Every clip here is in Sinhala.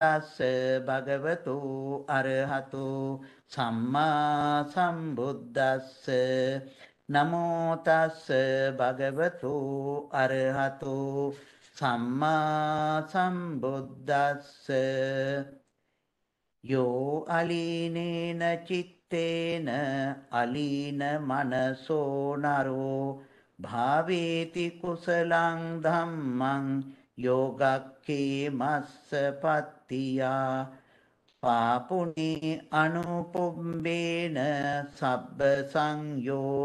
තස්ස භගවතු අරහතු සම්මා සම්බුද්දස්ස. නමෝ තස්ස භගවතු අරහතු සම්මා සම්බුද්දස්ස. යෝ අලීනේන චිත්තේන අලීන මනසෝ නරෝ. භාවේති කුසලං ධම්මං යෝගක්කේ මස්ස පත්තියා පාපුනේ අනුපුම්බේන සබ්බ සංයෝජනක්ඛයන්ති.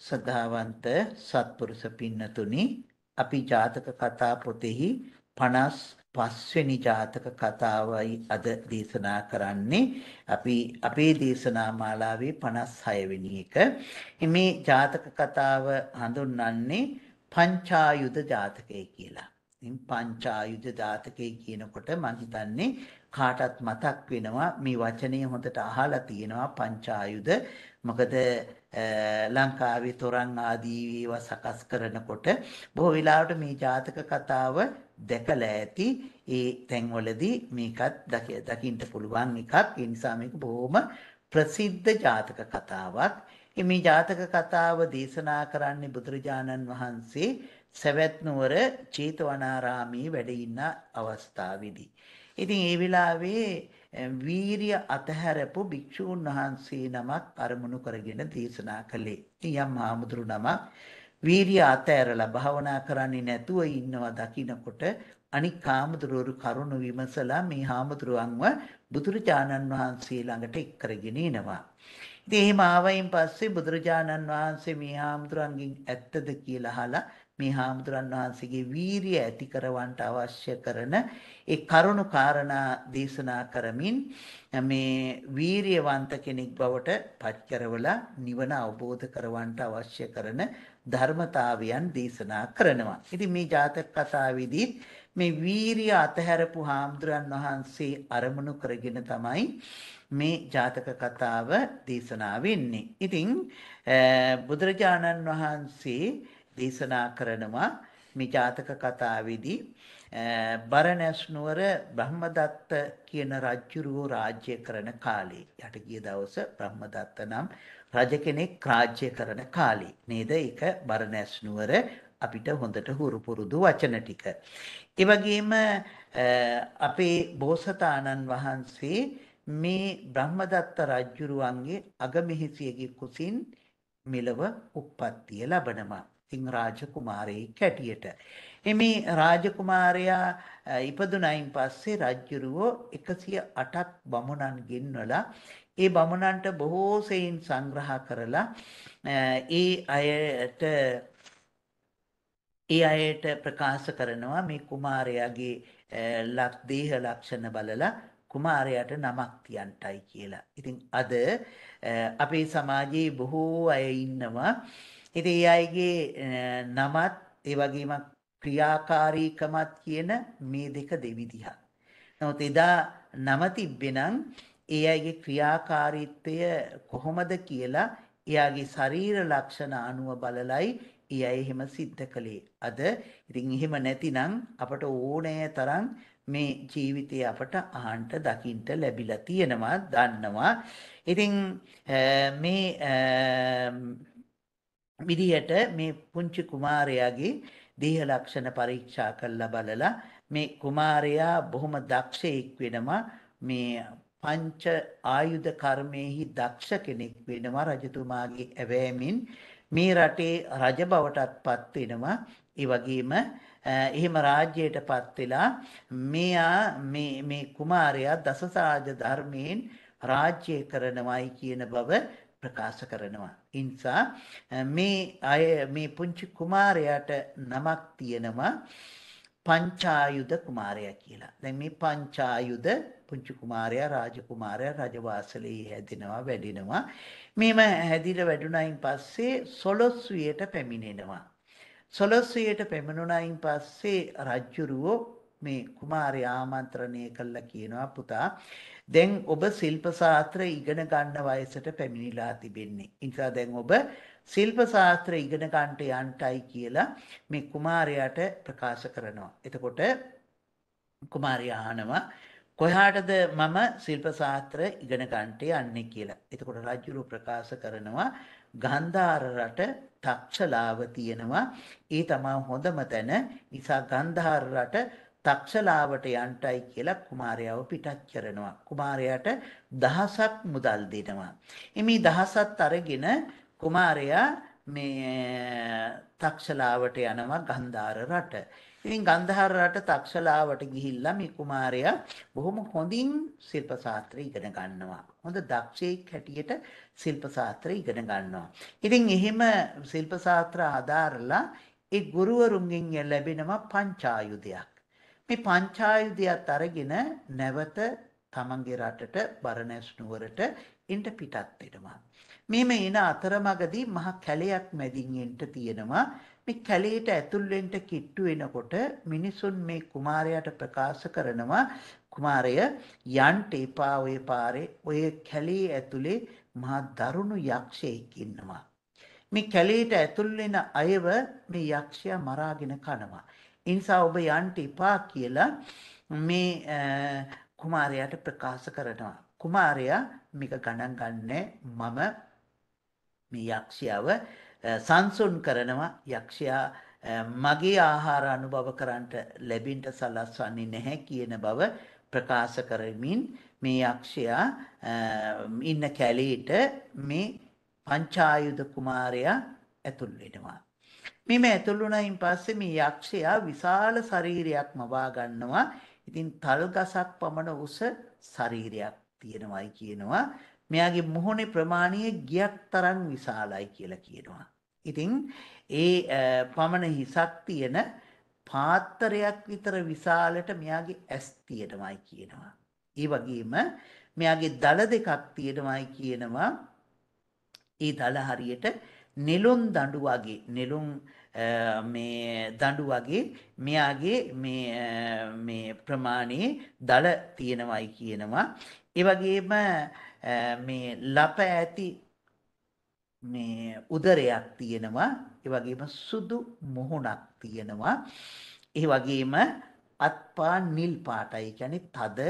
සදාවන්ත සත්පුරුෂ පින්නතුනි අපි ජාතක කතා පොතෙහි 55 වෙනි ජාතක කතාවයි අද දේශනා කරන්නේ. අපි අපේ දේශනා මාලාවේ 56 වෙනි එක. මේ ජාතක කතාව හඳුන්වන්නේ පංචායුධ ජාතකය කියලා. ඉතින් පංචායුධ ජාතකය කියනකොට මම හිතන්නේ කාටත් මතක් වෙනවා මේ වචනය හොඳට අහලා තියෙනවා පංචායුධ. මොකද ලංකාවේ තොරන් ආදී ඒවා සකස් කරනකොට බොහෝ වෙලාවට මේ ජාතක කතාව දැකලා ඇති. ඒ තැන්වලදී මේකත් දකින්න පුළුවන් එකක්. ඒ නිසා මේක බොහොම ප්‍රසිද්ධ ජාතක කතාවක්. මේ ජාතක කතාව දේශනා කරන්නේ බුදුරජාණන් වහන්සේ සවැත් නුවර චේතවනාරාමේ වැඩ ඉන්න අවස්ථාවේදී. ඉතින් ඒ වෙලාවේ වීරිය අතහැරපු භික්ෂූන් වහන්සේ නමක් අරමුණු කරගෙන දේශනා කළේ. යම් හාමුදුරු නමක් වීරිය අතහැරලා භාවනා කරන්නේ නැතුව ඉන්නවා දකින්නකොට අනික් හාමුදුරුවරු කරුණ විමසලා මේ හාමුදුරුවන්ව බුදුරජාණන් වහන්සේ ළඟට එක් කරගෙන එනවා. ඉතින් එහෙම ආවයින් පස්සේ බුදුරජාණන් වහන්සේ මේ හාමුදුරන්ගෙන් ඇත්තද කියලා අහලා මේ හාමුදුරන් වහන්සේගේ වීරිය ඇති කරවන්නට අවශ්‍ය කරන ඒ කරුණු කාරණා දේශනා කරමින් මේ වීරියවන්ත කෙනෙක් බවට පත් කරවලා නිවන අවබෝධ කරවන්නට අවශ්‍ය කරන ධර්මතාවයන් දේශනා කරනවා. ඉතින් මේ ජාතක කතාවේදී මේ වීරිය අතහැරපු හාමුදුරන් වහන්සේ අරමුණු කරගෙන තමයි මේ ජාතක කතාව දේශනා වෙන්නේ. ඉතින් බුදුරජාණන් වහන්සේ දේශනා කරනවා මේ ජාතක කතාවේදී බරණැස් නුවර බ්‍රහ්මදත්ත කියන රජුරුව රාජ්‍ය කරන කාලේ යට ගිය දවස බ්‍රහ්මදත්ත නම් රජ කෙනෙක් රාජ්‍ය කරන කාලේ නේද ඒක බරණැස් නුවර අපිට හොඳට හුරු පුරුදු වචන ටික. ඒ වගේම අපේ බෝසතාණන් වහන්සේ මේ බ්‍රහ්මදත්ත රජුරුවන්ගේ අගමෙහිසියගේ කුසින් මෙලව උප්පත්තිය ලබනවා. ඉතින් රාජකුමාරයෙක් හැටියට. එමේ රාජකුමාරයා ඉපදුනයින් පස්සේ රජ්ජුරුවෝ 108ක් බමුණන් ගෙන්වලා ඒ බමුණන්ට බොහෝ සෙයින් සංග්‍රහ කරලා ඒ අයට ඒ අයට ප්‍රකාශ කරනවා මේ කුමාරයාගේ ලක් දේහ ලක්ෂණ බලලා කුමාරයාට නමක් තියන්ටයි කියලා. ඉතින් අද අපේ සමාජයේ බොහෝ අය ඉන්නවා ඉතින් ඒ අයගේ නමත් ඒ වගේම ක්‍රියාකාරීකමත් කියන මේ දෙක දෙවිදිහක්. නමුත් එදා නම තිබ්බෙනම් ඒ අයගේ ක්‍රියාකාරීත්වය කොහොමද කියලා එයාගේ ශරීර ලක්ෂණ අනුව බලලයි ඒ අය එහෙම සිද්ධ කළේ. අද ඉතින් එහෙම නැතිනම් අපට ඕනෑ තරම් මේ ජීවිතය අපට අහන්න දකින්න ලැබිලා තියෙනවා දන්නවා. ඉතින් මේ විදිහට මේ පුංචි කුමාරයාගේ දේහ ලක්ෂණ පරීක්ෂා කරලා බලලා මේ කුමාරයා බොහොම දක්ෂයෙක් වෙනවා. මේ පංච ආයුධ කර්මයේහි දක්ෂ කෙනෙක් වෙනවා රජතුමාගේ ඇවෑමෙන්. මේ රටේ රජ බවටත් පත් වෙනවා. ඒ වගේම එහෙම රාජ්‍යයට පත් වෙලා මෙයා මේ මේ කුමාරයා දසසාජ ධර්මයෙන් රාජ්‍ය කරනවායි කියන බව ප්‍රකාශ කරනවා. ඉන්සා මේ අය මේ පුංචි කුමාරයාට නමක් තියෙනවා පංචායුධ කුමාරයා කියලා. දැන් මේ පංචායුධ පුංචි කුමාරයා රාජකුමාරයා රජවාසලේ හැදෙනවා වැඩෙනවා. මේම හැදිලා වැඩුණයින් පස්සේ සොළොස්වියට පැමිණෙනවා. සොළොස්වියට පැමිණුණයින් පස්සේ රජ්ජුරුවෝ මේ කුමාරයා ආමන්ත්‍රණය කළා කියනවා පුතා දැන් ඔබ ශිල්ප ශාස්ත්‍ර ඉගෙන ගන්න වයසට පැමිණිලා තිබෙන්නේ. ඒ නිසා දැන් ඔබ ශිල්ප ශාස්ත්‍ර ඉගෙන ගන්නට යන්ටයි කියලා මේ කුමාරයාට ප්‍රකාශ කරනවා. එතකොට කුමාරයා අහනවා කොහාටද මම ශිල්ප ශාස්ත්‍ර ඉගෙන ගන්නට යන්නේ කියලා. එතකොට රජුරු ප්‍රකාශ කරනවා ගන්ධාර රට තක්ෂලාව තියෙනවා. ඒ තමයි හොඳම තැන. නිසා ගන්ධාර රට තක්ෂලාවට යන්ටයි කියලා කුමාරයාව පිටත් කරනවා. කුමාරයාට දහසක් මුදල් දෙනවා. එමේ දහසත් අරගෙන කුමාරයා මේ තක්ෂලාවට යනවා ගන්ධාර රට. ඉතින් ගන්ධාර රට තක්ෂලාවට ගිහිල්ලා මේ කුමාරයා බොහොම හොඳින් ශිල්ප ශාස්ත්‍රය ඉගෙන ගන්නවා. හොඳ දක්ෂයෙක් හැටියට ශිල්ප ශාස්ත්‍රය ඉගෙන ගන්නවා. ඉතින් එහෙම ශිල්ප ශාස්ත්‍ර ආධාරලා ඒ ගුරුවරුන්ගෙන් ලැබෙනවා පංචායුධයක්. මේ පංචායුධයත් අරගෙන නැවත තමන්ගේ රටට බරණැස් නුවරට එන්ට පිටත් වෙනවා. මෙහෙම එන අතරමඟදී මහ කැලයක් මැදින් එන්ට තියෙනවා. මේ කැලේට ඇතුල් වෙන්න කිට්ටු වෙනකොට මිනිසුන් මේ කුමාරයාට ප්‍රකාශ කරනවා කුමාරය යන්ට එපා ඔය පාරේ ඔය කැලේ ඇතුලේ මහා දරුණු යක්ෂයෙක් ඉන්නවා. මේ කැලේට ඇතුල් වෙන අයව මේ යක්ෂයා මරාගෙන කනවා. ඒ නිසා ඔබ යන්න එපා කියලා මේ කුමාරයාට ප්‍රකාශ කරනවා. කුමාරයා මේක ගණන් ගන්නෑ මම මේ යක්ෂයාව සංසුන් කරනවා යක්ෂයා මගේ ආහාර අනුභව කරන්නට ලැබින්ට සලස්වන්නේ නැහැ කියන බව ප්‍රකාශ කරමින් මේ යක්ෂයා ඉන්න කැලේට මේ පංචායුධ කුමාරයා ඇතුල් වෙනවා. මෙම ඇතුල් වුණයින් පස්සේ මේ යක්ෂයා විශාල ශරීරයක් මවා ගන්නවා. ඉතින් තල් ගසක් පමණ උස ශරීරයක් තියෙනවයි කියනවා. මෙයාගේ මුහුණේ ප්‍රමාණය ගියක් තරම් විශාලයි කියලා කියනවා. ඉතින් ඒ පමණ හිසක් තියෙන පාත්තරයක් විතර විශාලට මෙයාගේ ඇස් තියෙනවයි කියනවා. ඒ වගේම මෙයාගේ දල දෙකක් තියෙනවයි කියනවා. ඒ දල හරියට නෙළුම් දඬු වගේ නෙළුම් මේ දඬු වගේ මෙයාගේ මේ ප්‍රමාණයේ දල තියෙනවයි කියනවා. ඒ වගේම මේ ලප ඇති මේ උදරයක් තියෙනවා. ඒ වගේම සුදු මුහුණක් තියෙනවා. ඒ වගේම අත්පා නිල් පාටයි. කියන්නේ තද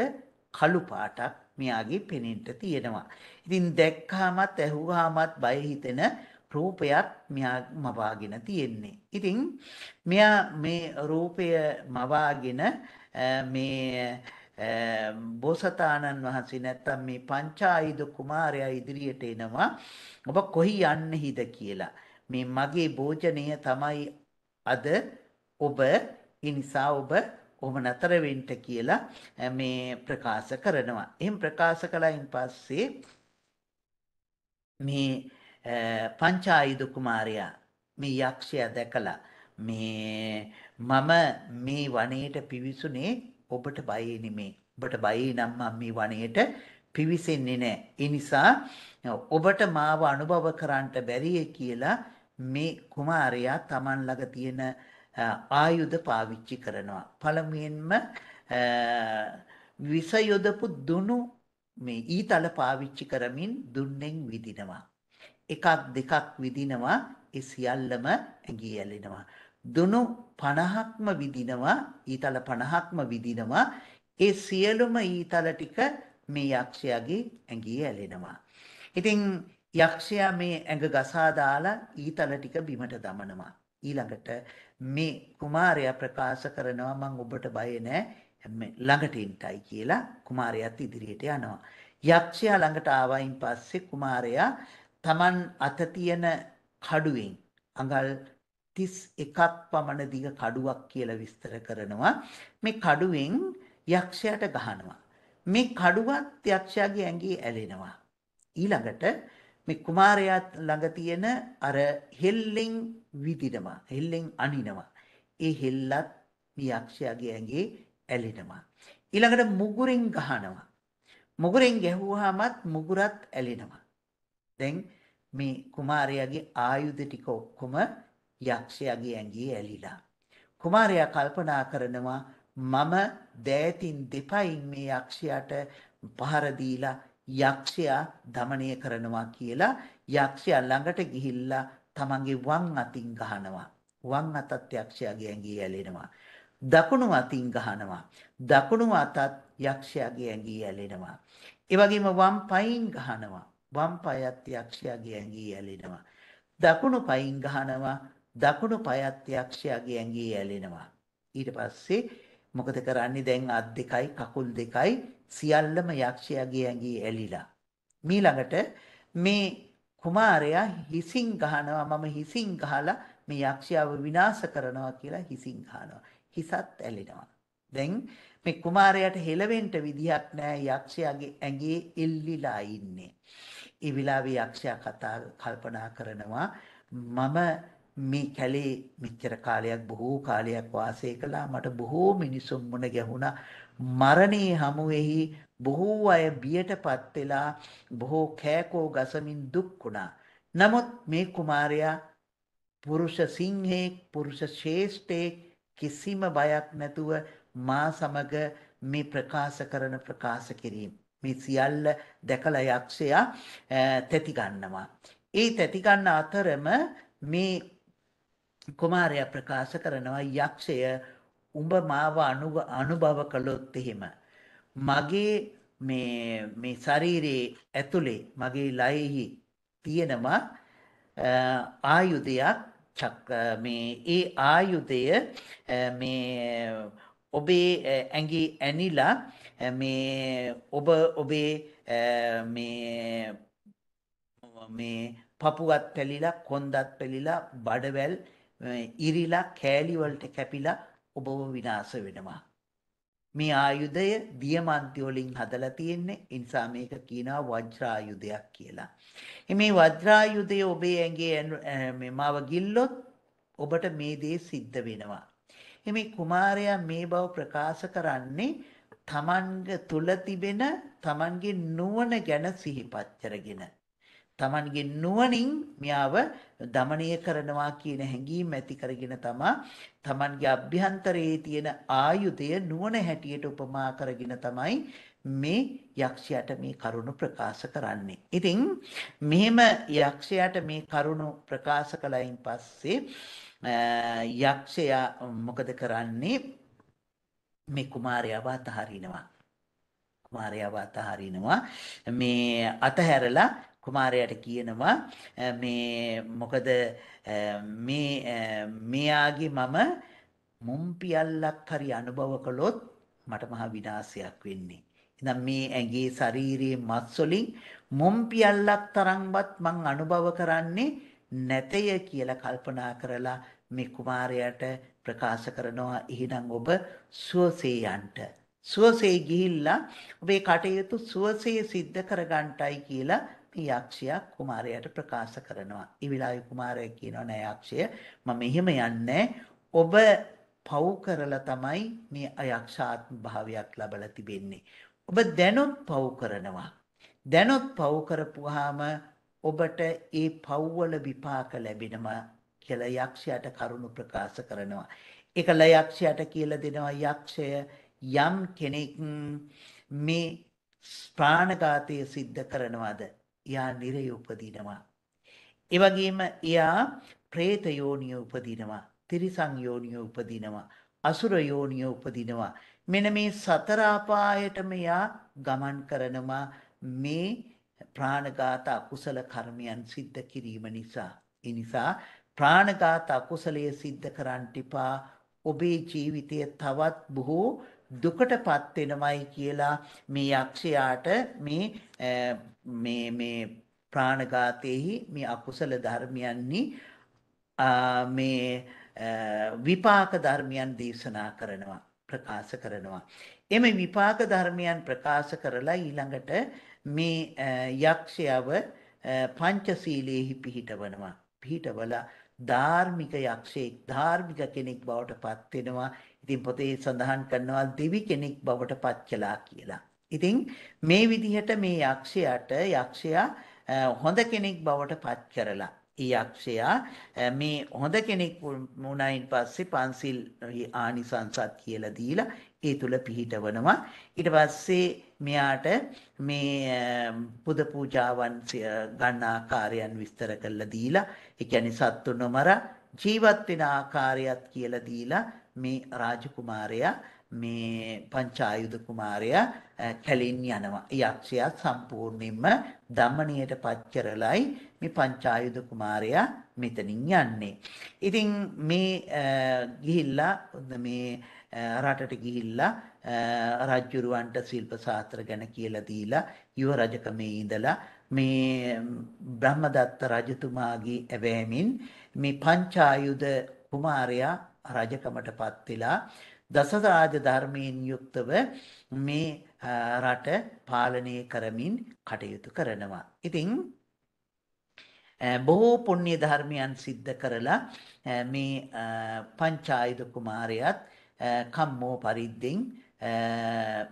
කළු පාටක් මෙයාගේ පෙනෙන්න තියෙනවා. ඉතින් දැක්කාමත් ඇහුවාමත් බය හිතෙන රූපයක් මෙයා මවාගෙන තියෙන්නේ. ඉතින් මෙයා මේ රූපය මවාගෙන මේ බෝසතාණන් වහන්සේ නැත්තම් මේ පංචායුධ කුමාරයා ඉදිරියට එනවා ඔබ කොහි යන්නේහිද කියලා මේ මගේ භෝජනය තමයි අද ඔබ ඒ නිසා ඔබ ඔහොම නතර වෙන්න කියලා මේ ප්‍රකාශ කරනවා. එහෙම ප්‍රකාශ කළයින් පස්සේ මේ පංචායුධ කුමාරයා මේ යක්ෂයා දැකලා මේ මම මේ වනයේට පිවිසුනේ ඔබට බය නෙමේ. ඔබට බය නම් මම මේ වනයේට පිවිසෙන්නේ නැහැ. ඒ නිසා ඔබට මාව අනුභව කරන්නට බැරිය කියලා මේ කුමාරයා Taman ළඟ තියෙන ආයුධ පාවිච්චි කරනවා. පළමුවෙන්ම විස යොදපු දුනු මේ ඊතල පාවිච්චි කරමින් දුන්නෙන් විදිනවා. එකක් දෙකක් විදිනවා ඒ සියල්ලම ඇඟි ඇලෙනවා. දුනු 50ක්ම විදිනවා ඊතල 50ක්ම විදිනවා ඒ සියලුම ඊතල ටික මේ යක්ෂයාගේ ඇඟේ ඇලෙනවා. ඉතින් යක්ෂයා මේ ඇඟ ගසා දාලා ඊතල ටික බිමට දමනවා. ඊළඟට මේ කුමාරයා ප්‍රකාශ කරනවා මං ඔබට බය නෑ ළඟට ඉන්ටයි කියලා කුමාරයාත් ඉදිරියට යනවා. යක්ෂයා ළඟට ආවයින් පස්සේ කුමාරයා Taman අත තියෙන කඩුවෙන් අඟල් තිස් එකක් පමණ දිග කඩුවක් කියලා විස්තර කරනවා. මේ කඩුවෙන් යක්ෂයට ගහනවා. මේ කඩුවත් යක්ෂයාගේ ඇඟේ ඇලෙනවා. ඊළඟට මේ කුමාරයා ළඟ තියෙන අර හෙල්ලෙන් විදිනවා. හෙල්ලෙන් අනිනවා. ඒ හෙල්ලත් මේ යක්ෂයාගේ ඇඟේ ඇලෙනවා. ඊළඟට මුගුරෙන් ගහනවා. මුගුරෙන් ගැහුවාමත් මුගුරත් ඇලෙනවා. දැන් මේ කුමාරයාගේ ආයුධ ටික ඔක්කොම යක්ෂයාගේ ඇඟේ ඇලිලා. කුමාරයා කල්පනා කරනවා මම දෑතින් දෙපයින් මේ යක්ෂයාට පහර දීලා යක්ෂයා দমনය කරනවා කියලා යක්ෂයා ළඟට ගිහිල්ලා තමන්ගේ වම් අතින් ගහනවා. වම් අතත් යක්ෂයාගේ ඇඟේ ඇලෙනවා. දකුණු අතින් ගහනවා. දකුණු අතත් යක්ෂයාගේ ඇඟේ ඇලෙනවා. ඒ වගේම වම් පයින් ගහනවා. වම් පයත් යක්ෂයාගේ ඇඟේ ඇලෙනවා. දකුණු පයින් ගහනවා දකුණු පයත් යක්ෂයාගේ ඇඟේ ඇලෙනවා. ඊට පස්සේ මොකද කරන්නේ දැන් අත් දෙකයි කකුල් දෙකයි සියල්ලම යක්ෂයාගේ ඇඟේ ඇලිලා. මීළඟට මේ කුමාරයා හිසින් ගහනවා මම හිසින් ගහලා මේ යක්ෂයාව විනාශ කරනවා කියලා හිසින් ගහනවා. හිසත් ඇලෙනවා. දැන් මේ කුමාරයාට හෙලවෙන්න විදිහක් නැහැ යක්ෂයාගේ ඇඟේ එල්ලිලා ඉන්නේ. ඒ විලාවේ යක්ෂයා කතා කල්පනා කරනවා මම මේ කැලේ මෙච්චර කාලයක් බොහෝ කාලයක් වාසය කළා. මට බොහෝ මිනිසුන් මුණ ගැහුණා. මරණයේ හමුවෙහි බොහෝ අය බියටපත් වෙලා බොහෝ කෑකෝ ගසමින් දුක් වුණා. නමුත් මේ කුමාරයා පුරුෂ සිංහෙක් පුරුෂ ශේෂ්ඨයෙක් කිසිම බයක් නැතුව මා සමග මේ ප්‍රකාශ කරන ප්‍රකාශ කිරීම මේ සියල්ල දැකලා යක්ෂයා තැති ගන්නවා. ඒ තැති ගන්න අතරම මේ කුමාරයා ප්‍රකාශ කරනවා යක්ෂය උඹ මාව අනුභව කළොත් එහෙම. මගේ මේ මේ ශරීරයේ ඇතුලේ මගේ ලයෙහි තියෙනවා ආයුධයක් චක් මේ ඒ ආයුධය මේ ඔබේ ඇඟි ඇනිලා මේ ඔබ ඔබේ මේ මේ පපුවත් පැලිලා කොන්දත් පැලිලා බඩවැල් ඉරිලා කෑලිවලට කැපිලා ඔබව විනාශ වෙනවා. මේ ආයුධය දියමන්ති වලින් හදලා තියෙන්නේ. ඒ නිසා මේක කියනවා වජ්‍රායුධයක් කියලා. මේ වජ්‍රායුධය ඔබේ ඇඟේ මෙමාව ගිල්ලොත් ඔබට මේ දේ සිද්ධ වෙනවා. මේ කුමාරයා මේ බව ප්‍රකාශ කරන්නේ තමන්ගේ තුල තිබෙන තමන්ගේ නුවණ ගැන සිහිපත් කරගෙන. තමන්ගේ නුවණින් මියාව দমনය කරනවා කියන හැඟීම ඇති කරගෙන තමා තමන්ගේ අභ්‍යන්තරයේ තියෙන ආයුධය නුවණ හැටියට උපමා කරගෙන තමයි මේ යක්ෂයාට මේ කරුණ ප්‍රකාශ කරන්නේ. ඉතින් මෙහෙම යක්ෂයාට මේ කරුණ ප්‍රකාශ කළයින් පස්සේ යක්ෂයා මොකද කරන්නේ? මේ කුමාරයාව අතහරිනවා. කුමාරයාව අතහරිනවා. මේ අතහැරලා කුමාරයාට කියනවා මේ මොකද මේ මෙයාගේ මම මුම්පියල්ලක් හරි අනුභව කළොත් මට මහ විනාශයක් වෙන්නේ. ඉතින් මේ ඇඟේ ශාරීරියේ මස් වලින් මුම්පියල්ලක් තරම්වත් මං අනුභව කරන්නේ නැතය කියලා කල්පනා කරලා මේ කුමාරයාට ප්‍රකාශ කරනවා එහෙනම් ඔබ සුවසේ යන්ට සුවසේ ගිහිල්ලා ඔබේ කටයුතු සුවසේ සිද්ධ කරගන්නටයි කියලා යක්ෂයා කුමාරයාට ප්‍රකාශ කරනවා. ඒ විලාවේ කුමාරයා කියනවා නෑ යක්ෂය මම එහෙම යන්නේ ඔබ පව් කරලා තමයි මේ අයක්ෂාත්ම භාවයක් ලබලා තිබෙන්නේ. ඔබ දැනුත් පව් කරනවා. දැනුත් පව් කරපුවාම ඔබට ඒ පව්වල විපාක ලැබෙනවා කියලා යක්ෂයාට කරුණු ප්‍රකාශ කරනවා. ඒකල යක්ෂයාට කියලා දෙනවා යක්ෂය යම් කෙනෙක් මේ ප්‍රාණඝාතය සිද්ධ කරනවාද එයා නිරය උපදිනවා. ඒ වගේම එයා പ്രേත යෝනිය උපදිනවා. තිරිසන් යෝනිය උපදිනවා. අසුර යෝනිය උපදිනවා. මෙන්න මේ සතර අපායටම එයා ගමන් කරනවා මේ ප්‍රාණඝාත අකුසල කර්මයන් සිද්ධ කිරීම නිසා. ඒ නිසා ප්‍රාණඝාත අකුසලයේ සිද්ධ කරන්නට එපා. ඔබේ ජීවිතය තවත් බොහෝ දුකටපත් වෙනමයි කියලා මේ යක්ෂයාට මේ මේ මේ ප්‍රාණඝාතයේහි මේ අකුසල ධර්මයන්හි මේ විපාක ධර්මයන් දේශනා කරනවා ප්‍රකාශ කරනවා. එමෙ විපාක ධර්මයන් ප්‍රකාශ කරලා ඊළඟට මේ යක්ෂයව පංචශීලයේහි පිහිටවනවා. පිහිටවලා ධාර්මික යක්ෂයෙක් ධාර්මික කෙනෙක් බවට පත් වෙනවා. ඉතින් පොතේ සඳහන් කරනවා දෙවි කෙනෙක් බවට පත් කළා කියලා. ඉතින් මේ විදිහට මේ යක්ෂයාට යක්ෂයා හොඳ කෙනෙක් බවට පත් කරලා. යක්ෂයා මේ හොඳ කෙනෙක් වුණයින් පස්සේ පන්සිල් ආනිසංසත් කියලා දීලා ඒ තුල පිහිටවනවා. ඊට පස්සේ මෙයාට මේ පුද පූජාවන් ගන්න ආකාරයන් විස්තර කරලා දීලා ඒ කියන්නේ සත්තු නොමර ජීවත් වෙන ආකාරයත් කියලා දීලා මේ රාජකුමාරයා මේ පංචායුධ කුමාරයා කැලින් යනවා. යක්ෂයා සම්පූර්ණයෙන්ම දමණියට පත් කරලයි මේ පංචායුධ කුමාරයා මෙතනින් යන්නේ. ඉතින් මේ ගිහිල්ලා මේ රටට ගිහිල්ලා රජ්ජුරුවන්ට ශිල්ප ශාස්ත්‍ර ගැන කියලා දීලා යුව රජකමේ ඉඳලා මේ බ්‍රහ්මදත්ත රජතුමාගේ ඇවෑමින් මේ පංචායුධ කුමාරයා රජකමට පත් වෙලා දසරාජ ධර්මයෙන් යුක්තව මේ රට පාලනය කරමින් කටයුතු කරනවා. ඉතින් බොහෝ පුණ්‍ය ධර්මයන් සිද්ධ කරලා මේ පංචායුධ කුමාරයාත් කම්මෝ පරිද්දෙන්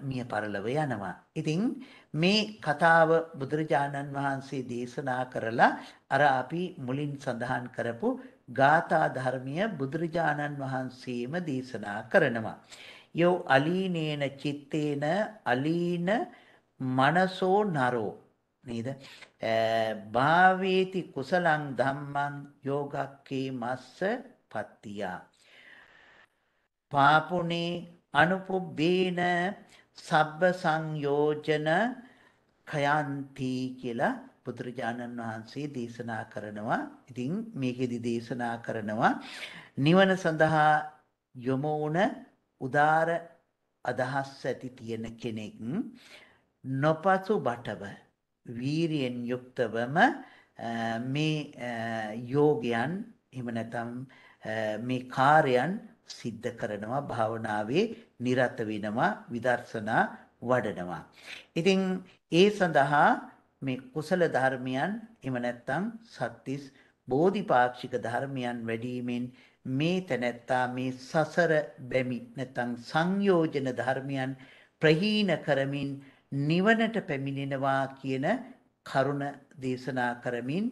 මිය පරලව යනවා. ඉතින් මේ කතාව බුදුරජාණන් වහන්සේ දේශනා කරලා අර අපි මුලින් සඳහන් කරපු ගාථා ධර්මය බුදුරජාණන් වහන්සේම දේශනා කරනවා. යෝ අලීනේන චිත්තේන අලීන මනසෝ නරෝ නේද? භාවේති කුසලං ධම්මං යෝගක්කේ මස්ස පත්තියා. පාපුනේ අනුපුබ්බේන සබ්බ සංයෝජන කයන්ති කියලා බුදුරජාණන් වහන්සේ දේශනා කරනවා. ඉතින් මේකෙදි දේශනා කරනවා නිවන සඳහා යොමු වුණ උදාර අදහස් ඇති තියෙන කෙනෙක් නොපසු බටව වීරියෙන් යුක්තවම මේ යෝගයන් එහෙම නැත්නම් මේ කාර්යයන් සිද්ධ කරනවා භාවනාවේ නිරත වෙනවා විදර්ශනා වඩනවා. ඉතින් ඒ සඳහා මේ කුසල ධර්මයන් එම නැත්තම් සත්‍තිස් බෝධිපාක්ෂික ධර්මයන් වැඩීමෙන් මේ තැනැත්තා මේ සසර බැමි නැත්තම් සංයෝජන ධර්මයන් ප්‍රහීන කරමින් නිවනට පැමිණෙනවා කියන කරුණ දේශනා කරමින්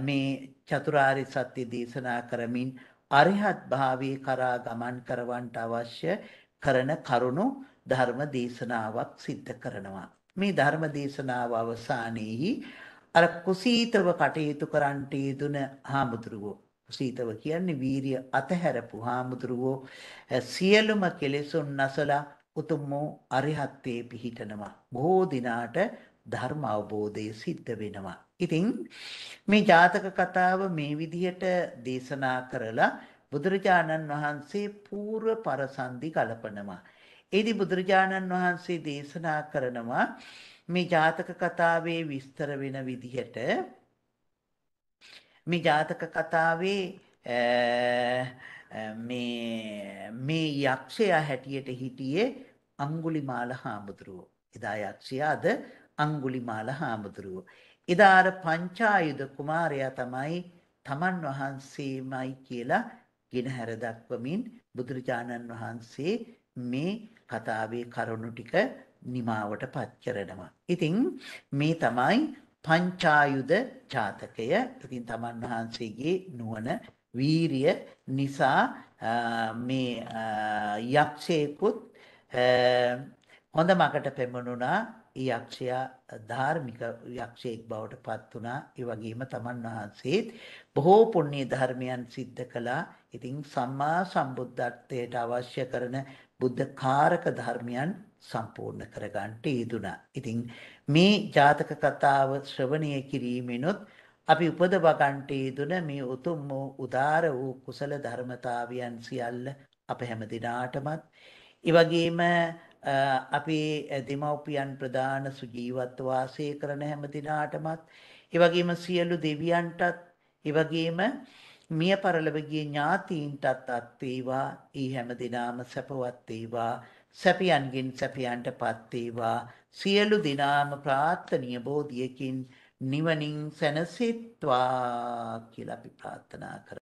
මේ චතුරාර්ය සත්‍ය දේශනා කරමින් අරිහත් භාවයේ කරා ගමන් කරවන්නට අවශ්‍ය කරන කරුණු ධර්ම දේශනාවක් සිද්ධ කරනවා. මේ ධර්ම දේශනාව අවසානයේහි අර කුසීතව කටයුතු කරන්නට යෙදුන හාමුදුරුවෝ කුසීතව කියන්නේ වීරිය අතහැරපු හාමුදුරුවෝ සියලුම කෙලෙසුන් නැසලා උතුම් වූ අරිහත්ත්වයේ පිහිටනවා. බොහෝ දිනාට ධර්ම අවබෝධය සිද්ධ වෙනවා. ඉතින් මේ ජාතක කතාව මේ විදිහට දේශනා කරලා බුදුරජාණන් වහන්සේ పూర్ව පරසන්දි කලපනවා ඒදි බුදුරජාණන් වහන්සේ දේශනා කරනවා මේ ජාතක කතාවේ විස්තර වෙන විදිහට මේ ජාතක කතාවේ මේ මේ යක්ෂයා හැටියට හිටියේ අංගුලිමාල හාමුදුරුවෝ. එදා යක්ෂයා අද අංගුලිමාල හාමුදුරුවෝ. එදා අර පංචායුධ කුමාරයා තමයි තමන් වහන්සේමයි කියලා ගෙනහැර දක්වමින් බුදුරජාණන් වහන්සේ මේ කතාවේ කරුණු ටික නිමාවට පත් කරනවා. ඉතින් මේ තමයි පංචායුධ ජාතකය. ඉතින් තමන් වහන්සේගේ නුවණ වීරිය නිසා මේ යක්ෂයෙකුත් හොඳ මකට පෙමුණුණා යක්ෂයා ධාර්මික යක්ෂයෙක් බවට පත් වුණා. ඒ වගේම තමන් වහන්සේත් බොහෝ පුණ්‍ය ධර්මයන් සිද්ධ කළා. ඉතින් සම්මා සම්බුද්ධත්වයට අවශ්‍ය කරන බුද්ධ කාරක ධර්මයන් සම්පූර්ණ කරගන්නට යෙදුණා. ඉතින් මේ ජාතක කතාව ශ්‍රවණය කිරීමෙනුත් අපි උපදවා ගන්නට යෙදුන මේ උතුම් වූ උදාර වූ කුසල ධර්මතාවයන් සියල්ල අප හැම දිනාටමත් ඒ වගේම අපේ දෙමව්පියන් ප්‍රධාන සුජීවත්ව වාසය කරන හැම දිනාටමත් ඒ වගේම සියලු දෙවියන්ටත් ඒ වගේම මිය පරලොව ගිය ඥාතීන්ටත් අත් වේවා. ඊ හැම දිනාම සැපවත් වේවා. සැපයන්ගෙන් සැපයන්ටපත් වේවා. සියලු දිනාම ප්‍රාර්ථනීය බෝධියකින් නිවනින් සැනසෙත්වා කියලා අපි ප්‍රාර්ථනා කරමු.